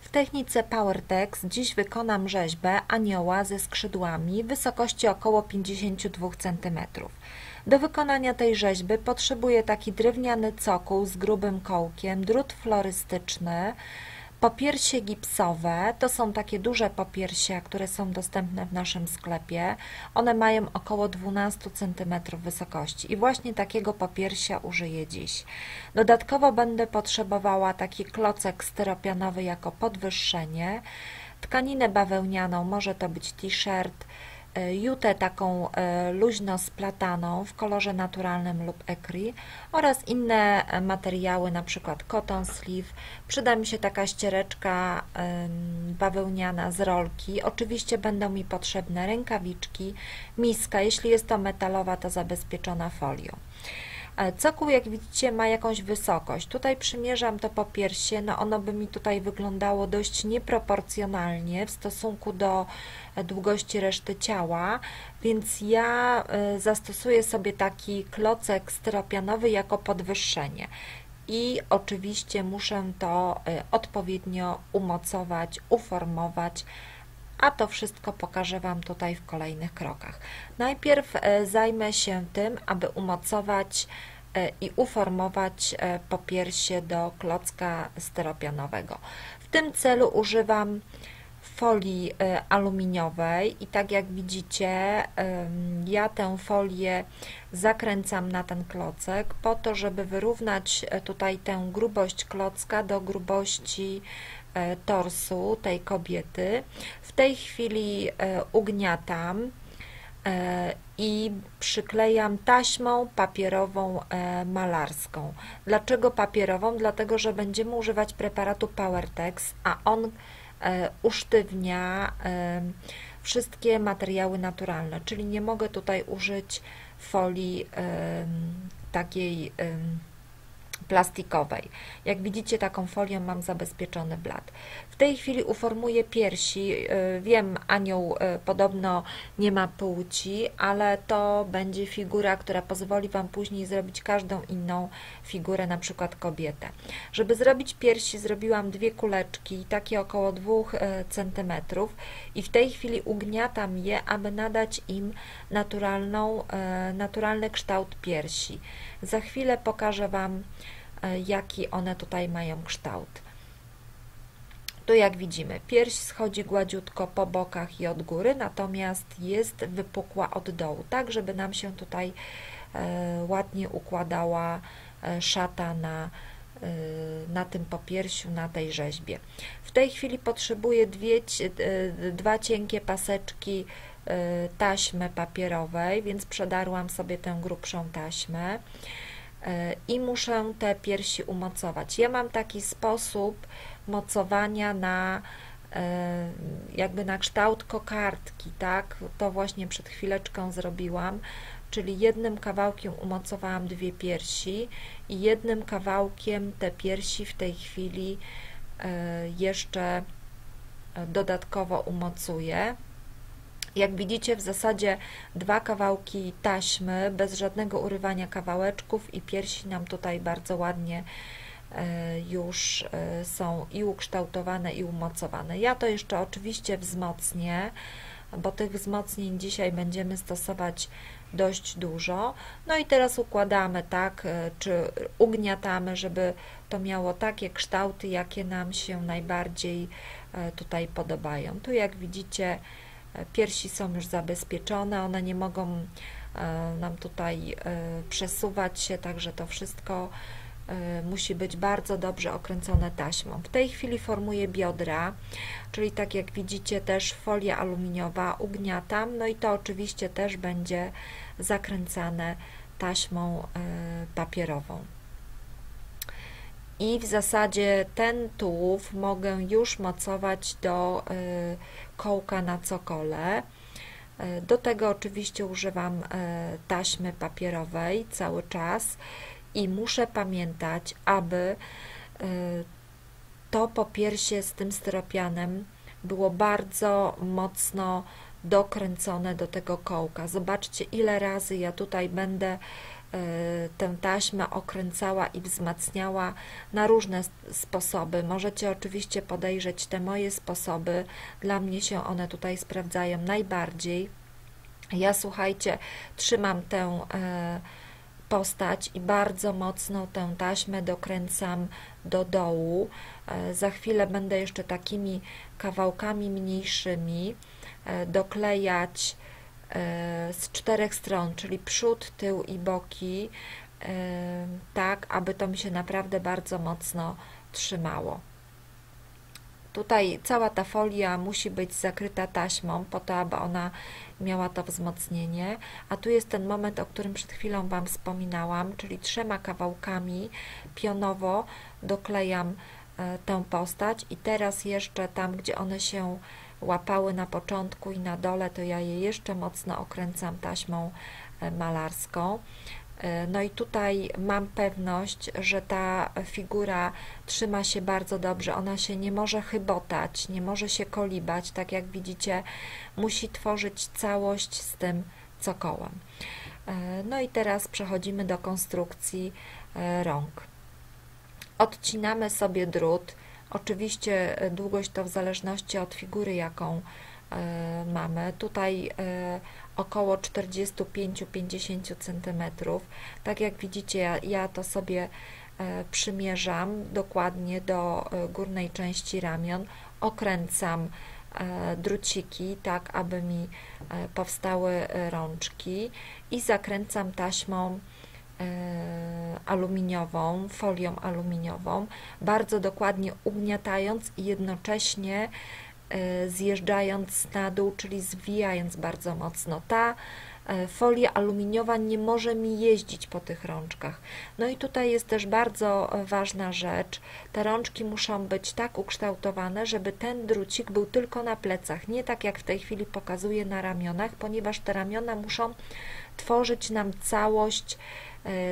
W technice PowerTex dziś wykonam rzeźbę anioła ze skrzydłami wysokości około 52 cm. Do wykonania tej rzeźby potrzebuję taki drewniany cokół z grubym kołkiem, drut florystyczny, Popiersie gipsowe to są takie duże popiersia, które są dostępne w naszym sklepie. One mają około 12 cm wysokości i właśnie takiego popiersia użyję dziś. Dodatkowo będę potrzebowała taki klocek styropianowy jako podwyższenie, tkaninę bawełnianą, może to być t-shirt, jutę taką e, luźno splataną w kolorze naturalnym lub ecri oraz inne e, materiały, na przykład cotton sleeve. Przyda mi się taka ściereczka bawełniana z rolki. Oczywiście będą mi potrzebne rękawiczki, miska, jeśli jest to metalowa, to zabezpieczona folią. Cokół, jak widzicie, ma jakąś wysokość. Tutaj przymierzam to popiersie, no ono by mi tutaj wyglądało dość nieproporcjonalnie w stosunku do długości reszty ciała, więc ja e, zastosuję sobie taki klocek styropianowy jako podwyższenie. I oczywiście muszę to e, odpowiednio umocować, uformować, a to wszystko pokażę Wam tutaj w kolejnych krokach. Najpierw e, zajmę się tym, aby umocować i uformować popiersie do klocka styropianowego. W tym celu używam folii e, aluminiowej i tak jak widzicie ja tę folię zakręcam na ten klocek po to, żeby wyrównać e, tutaj tę grubość klocka do grubości e, torsu tej kobiety. W tej chwili ugniatam i przyklejam taśmą papierową malarską. Dlaczego papierową? Dlatego, że będziemy używać preparatu PowerTex, a on E, usztywnia e, wszystkie materiały naturalne, czyli nie mogę tutaj użyć folii e, takiej plastikowej. Jak widzicie, taką folią mam zabezpieczony blat. W tej chwili uformuję piersi. Y, wiem, anioł y, podobno nie ma płci, ale to będzie figura, która pozwoli Wam później zrobić każdą inną figurę, na przykład kobietę. Żeby zrobić piersi, zrobiłam dwie kuleczki, takie około 2 y, cm i w tej chwili ugniatam je, aby nadać im naturalną, naturalny kształt piersi. Za chwilę pokażę Wam, jaki one tutaj mają kształt. Tu jak widzimy, pierś schodzi gładziutko po bokach i od góry, natomiast jest wypukła od dołu, tak żeby nam się tutaj e, ładnie układała e, szata na, na tym popiersiu, na tej rzeźbie. W tej chwili potrzebuję dwie, dwa cienkie paseczki taśmy papierowej, więc przedarłam sobie tę grubszą taśmę i muszę te piersi umocować. Ja mam taki sposób mocowania na y, jakby na kształt kokardki, tak? To właśnie przed chwileczką zrobiłam, czyli jednym kawałkiem umocowałam dwie piersi i jednym kawałkiem te piersi w tej chwili jeszcze dodatkowo umocuję. Jak widzicie w zasadzie dwa kawałki taśmy bez żadnego urywania kawałeczków i piersi nam tutaj bardzo ładnie e, już e, są i ukształtowane i umocowane. Ja to jeszcze oczywiście wzmocnię, bo tych wzmocnień dzisiaj będziemy stosować dość dużo. No i teraz układamy tak, e, czy ugniatamy, żeby to miało takie kształty, jakie nam się najbardziej tutaj podobają. Tu jak widzicie piersi są już zabezpieczone, one nie mogą e, nam tutaj e, przesuwać się, także to wszystko e, musi być bardzo dobrze okręcone taśmą. W tej chwili formuję biodra, czyli tak jak widzicie też folia aluminiowa ugniatam, no i to oczywiście też będzie zakręcane taśmą papierową i w zasadzie ten tułów mogę już mocować do y, kołka na cokole. Y, do tego oczywiście używam y, taśmy papierowej cały czas i muszę pamiętać, aby to popiersie z tym styropianem było bardzo mocno dokręcone do tego kołka. Zobaczcie, ile razy ja tutaj będę tę taśmę okręcała i wzmacniała na różne sposoby. Możecie oczywiście podejrzeć te moje sposoby. Dla mnie się one tutaj sprawdzają najbardziej. Ja słuchajcie, trzymam tę postać i bardzo mocno tę taśmę dokręcam do dołu. Za chwilę będę jeszcze takimi kawałkami mniejszymi doklejać E, z czterech stron, czyli przód, tył i boki, e, tak aby to mi się naprawdę bardzo mocno trzymało. Tutaj cała ta folia musi być zakryta taśmą, po to, aby ona miała to wzmocnienie. A tu jest ten moment, o którym przed chwilą Wam wspominałam, czyli trzema kawałkami pionowo doklejam e, tę postać i teraz jeszcze tam, gdzie one się łapały na początku i na dole, to ja je jeszcze mocno okręcam taśmą e, malarską. E, no i tutaj mam pewność, że ta figura trzyma się bardzo dobrze. Ona się nie może chybotać, nie może się kolibać. Tak jak widzicie, musi tworzyć całość z tym cokołem. E, no i teraz przechodzimy do konstrukcji rąk. Odcinamy sobie drut Oczywiście e, długość to w zależności od figury, jaką e, mamy. Tutaj e, około 45-50 cm. Tak jak widzicie, ja, ja to sobie przymierzam dokładnie do górnej części ramion, okręcam druciki, tak aby mi powstały rączki i zakręcam taśmą aluminiową, folią aluminiową, bardzo dokładnie ugniatając i jednocześnie e, zjeżdżając na dół, czyli zwijając bardzo mocno. Ta e, folia aluminiowa nie może mi jeździć po tych rączkach. No i tutaj jest też bardzo ważna rzecz. Te rączki muszą być tak ukształtowane, żeby ten drucik był tylko na plecach, nie tak jak w tej chwili pokazuję na ramionach, ponieważ te ramiona muszą tworzyć nam całość E,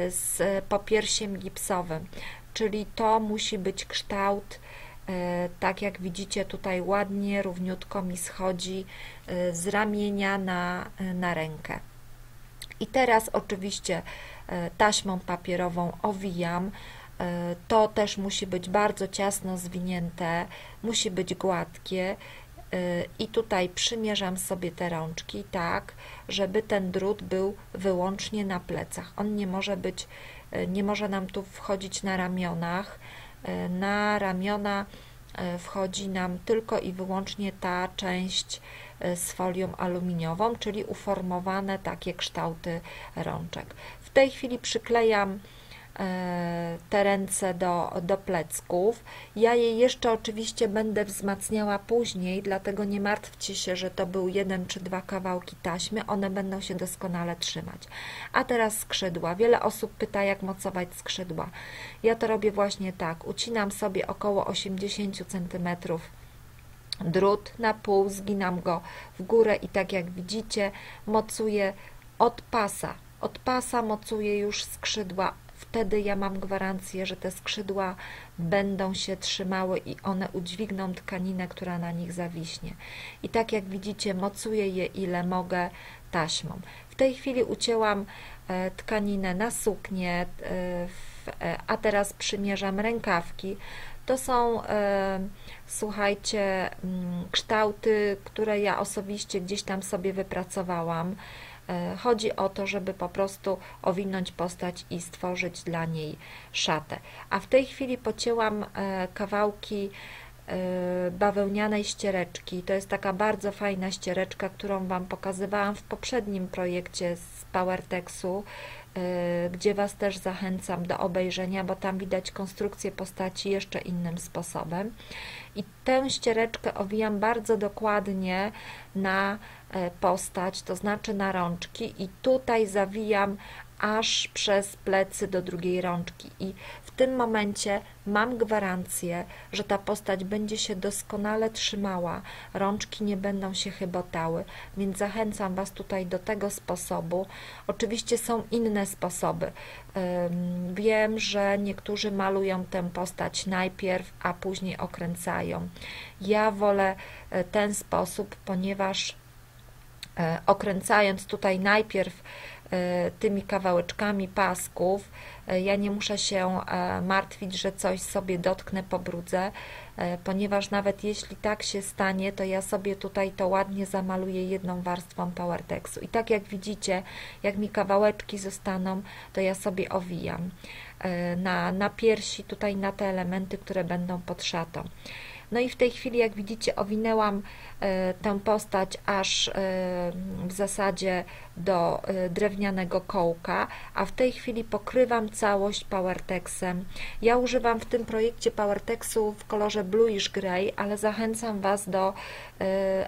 z popiersiem gipsowym, czyli to musi być kształt, e, tak jak widzicie tutaj ładnie, równiutko mi schodzi e, z ramienia na, na rękę. I teraz oczywiście taśmą papierową owijam, to też musi być bardzo ciasno zwinięte, musi być gładkie i tutaj przymierzam sobie te rączki tak, żeby ten drut był wyłącznie na plecach. On nie może być, e, nie może nam tu wchodzić na ramionach. E, na ramiona wchodzi nam tylko i wyłącznie ta część z folią aluminiową, czyli uformowane takie kształty rączek. W tej chwili przyklejam te ręce do, do plecków. Ja je jeszcze oczywiście będę wzmacniała później, dlatego nie martwcie się, że to był jeden czy dwa kawałki taśmy, one będą się doskonale trzymać. A teraz skrzydła. Wiele osób pyta, jak mocować skrzydła. Ja to robię właśnie tak. Ucinam sobie około 80 cm drut na pół, zginam go w górę i tak jak widzicie, mocuję od pasa. Od pasa mocuję już skrzydła wtedy ja mam gwarancję, że te skrzydła będą się trzymały i one udźwigną tkaninę, która na nich zawiśnie. I tak jak widzicie, mocuję je ile mogę taśmą. W tej chwili ucięłam e, tkaninę na suknię, e, e, a teraz przymierzam rękawki. To są, słuchajcie, mm, kształty, które ja osobiście gdzieś tam sobie wypracowałam. E, chodzi o to, żeby po prostu owinąć postać i stworzyć dla niej szatę. A w tej chwili pocięłam e, kawałki e, bawełnianej ściereczki. To jest taka bardzo fajna ściereczka, którą Wam pokazywałam w poprzednim projekcie z PowerTexu, gdzie Was też zachęcam do obejrzenia, bo tam widać konstrukcję postaci jeszcze innym sposobem. I tę ściereczkę owijam bardzo dokładnie na postać, to znaczy na rączki i tutaj zawijam aż przez plecy do drugiej rączki i w tym momencie mam gwarancję, że ta postać będzie się doskonale trzymała, rączki nie będą się chybotały, więc zachęcam Was tutaj do tego sposobu. Oczywiście są inne sposoby. Wiem, że niektórzy malują tę postać najpierw, a później okręcają. Ja wolę e, ten sposób, ponieważ E, okręcając tutaj najpierw tymi kawałeczkami pasków. Ja nie muszę się martwić, że coś sobie dotknę, pobrudzę, ponieważ nawet jeśli tak się stanie, to ja sobie tutaj to ładnie zamaluję jedną warstwą PowerTexu. I tak jak widzicie, jak mi kawałeczki zostaną, to ja sobie owijam na, na piersi, tutaj na te elementy, które będą pod szatą. No i w tej chwili, jak widzicie, owinęłam e, tę postać aż e, w zasadzie do e, drewnianego kołka, a w tej chwili pokrywam całość PowerTexem. Ja używam w tym projekcie PowerTexu w kolorze bluish grey, ale zachęcam Was do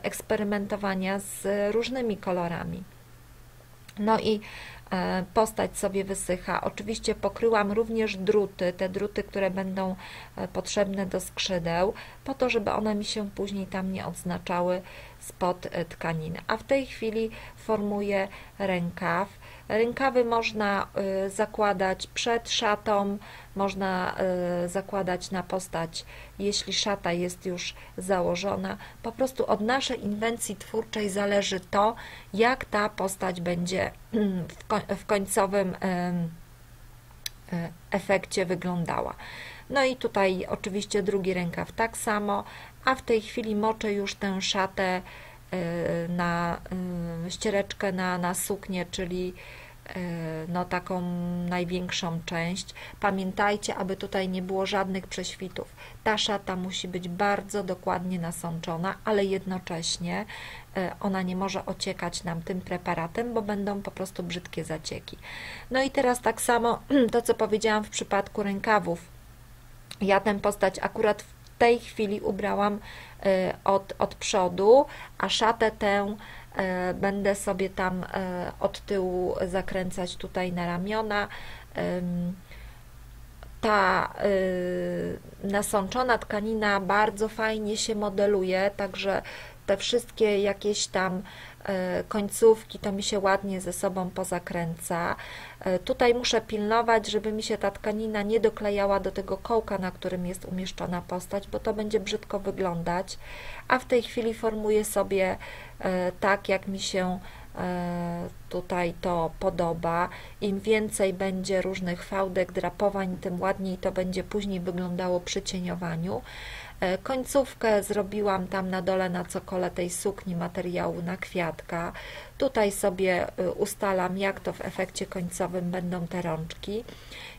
eksperymentowania z różnymi kolorami. No i E, postać sobie wysycha. Oczywiście pokryłam również druty, te druty, które będą e, potrzebne do skrzydeł, po to, żeby one mi się później tam nie odznaczały spod e, tkaniny. A w tej chwili formuję rękaw. Rękawy można y, zakładać przed szatą, można y, zakładać na postać, jeśli szata jest już założona. Po prostu od naszej inwencji twórczej zależy to, jak ta postać będzie w końcowym y, efekcie wyglądała. No i tutaj oczywiście drugi rękaw tak samo, a w tej chwili moczę już tę szatę na y, ściereczkę na, na suknię, czyli y, no, taką największą część. Pamiętajcie, aby tutaj nie było żadnych prześwitów. Ta szata musi być bardzo dokładnie nasączona, ale jednocześnie ona nie może ociekać nam tym preparatem, bo będą po prostu brzydkie zacieki. No i teraz tak samo to, co powiedziałam w przypadku rękawów. Ja tę postać akurat w tej chwili ubrałam y, od, od przodu, a szatę tę y, będę sobie tam y, od tyłu zakręcać tutaj na ramiona. Ta nasączona tkanina bardzo fajnie się modeluje, także te wszystkie jakieś tam E, końcówki, to mi się ładnie ze sobą pozakręca. E, tutaj muszę pilnować, żeby mi się ta tkanina nie doklejała do tego kołka, na którym jest umieszczona postać, bo to będzie brzydko wyglądać. A w tej chwili formuję sobie e, tak, jak mi się tutaj to podoba. Im więcej będzie różnych fałdek, drapowań, tym ładniej to będzie później wyglądało przy cieniowaniu. E, końcówkę zrobiłam tam na dole na cokole tej sukni materiału na kwiatka. Tutaj sobie e, ustalam, jak to w efekcie końcowym będą te rączki.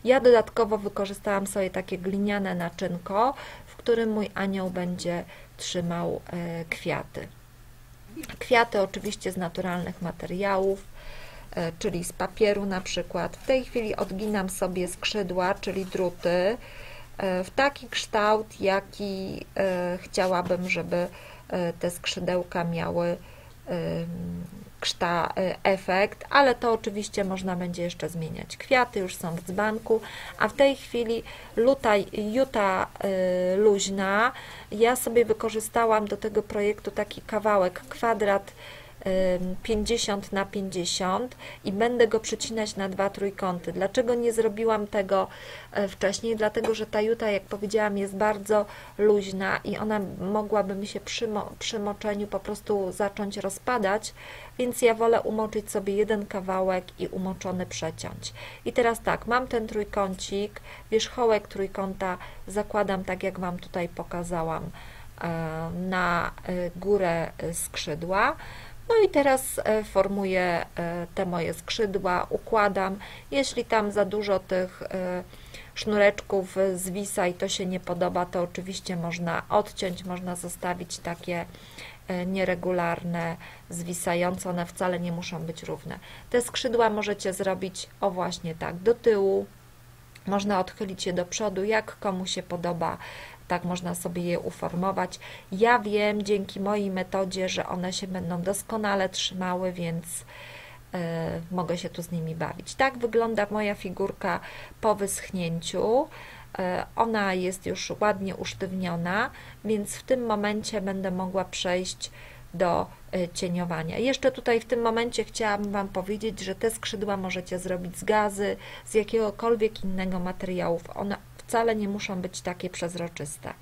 Ja dodatkowo wykorzystałam sobie takie gliniane naczynko, w którym mój anioł będzie trzymał e, kwiaty. Kwiaty oczywiście z naturalnych materiałów, czyli z papieru na przykład. W tej chwili odginam sobie skrzydła, czyli druty, w taki kształt, jaki e, chciałabym, żeby e, te skrzydełka miały kształt, efekt, ale to oczywiście można będzie jeszcze zmieniać. Kwiaty już są w dzbanku, a w tej chwili luta, juta luźna. Ja sobie wykorzystałam do tego projektu taki kawałek, kwadrat 50 na 50 i będę go przycinać na dwa trójkąty. Dlaczego nie zrobiłam tego e, wcześniej? Dlatego, że ta juta, jak powiedziałam, jest bardzo luźna i ona mogłaby mi się przy, mo przy moczeniu po prostu zacząć rozpadać, więc ja wolę umoczyć sobie jeden kawałek i umoczony przeciąć. I teraz tak, mam ten trójkącik, wierzchołek trójkąta zakładam tak, jak Wam tutaj pokazałam e, na e, górę skrzydła. No i teraz e, formuję e, te moje skrzydła, układam. Jeśli tam za dużo tych e, sznureczków zwisa i to się nie podoba, to oczywiście można odciąć, można zostawić takie nieregularne, zwisające, one wcale nie muszą być równe. Te skrzydła możecie zrobić o właśnie tak do tyłu, można odchylić je do przodu, jak komu się podoba tak można sobie je uformować. Ja wiem dzięki mojej metodzie, że one się będą doskonale trzymały, więc e, mogę się tu z nimi bawić. Tak wygląda moja figurka po wyschnięciu. E, ona jest już ładnie usztywniona, więc w tym momencie będę mogła przejść do e, cieniowania. Jeszcze tutaj w tym momencie chciałabym Wam powiedzieć, że te skrzydła możecie zrobić z gazy, z jakiegokolwiek innego materiału. One wcale nie muszą być takie przezroczyste.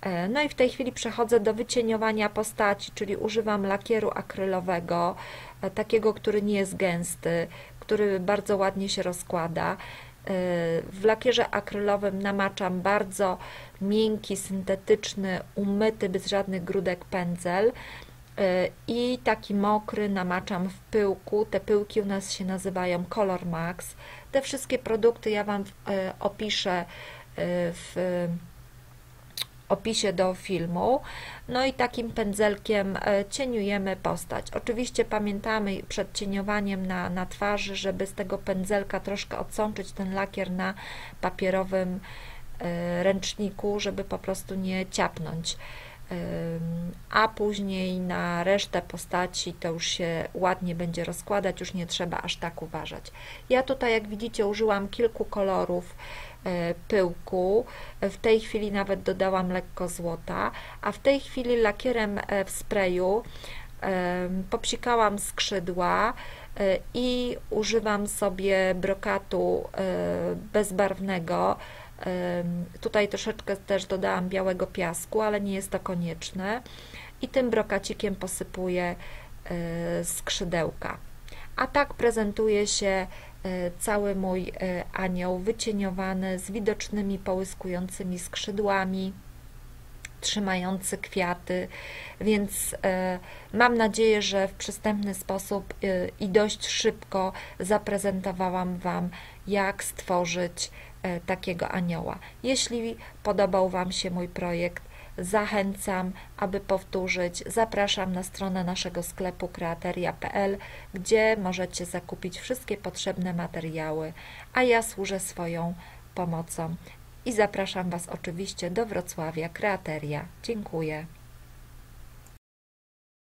E, no i w tej chwili przechodzę do wycieniowania postaci, czyli używam lakieru akrylowego, e, takiego, który nie jest gęsty, który bardzo ładnie się rozkłada. E, w lakierze akrylowym namaczam bardzo miękki, syntetyczny, umyty, bez żadnych grudek pędzel i taki mokry namaczam w pyłku. Te pyłki u nas się nazywają Color Max. Te wszystkie produkty ja Wam opiszę w opisie do filmu. No i takim pędzelkiem e, cieniujemy postać. Oczywiście pamiętamy przed cieniowaniem na, na twarzy, żeby z tego pędzelka troszkę odsączyć ten lakier na papierowym e, ręczniku, żeby po prostu nie ciapnąć. A później na resztę postaci to już się ładnie będzie rozkładać, już nie trzeba aż tak uważać. Ja tutaj, jak widzicie, użyłam kilku kolorów E, pyłku. W tej chwili nawet dodałam lekko złota, a w tej chwili lakierem e, w sprayu e, popsikałam skrzydła i używam sobie brokatu bezbarwnego. Tutaj troszeczkę też dodałam białego piasku, ale nie jest to konieczne. I tym brokacikiem posypuję skrzydełka. A tak prezentuje się E, cały mój e, anioł wycieniowany z widocznymi połyskującymi skrzydłami, trzymający kwiaty, więc e, mam nadzieję, że w przystępny sposób i dość szybko zaprezentowałam Wam, jak stworzyć takiego anioła. Jeśli podobał Wam się mój projekt, Zachęcam, aby powtórzyć. Zapraszam na stronę naszego sklepu kreateria.pl, gdzie możecie zakupić wszystkie potrzebne materiały, a ja służę swoją pomocą. I zapraszam Was oczywiście do Wrocławia Kreateria. Dziękuję.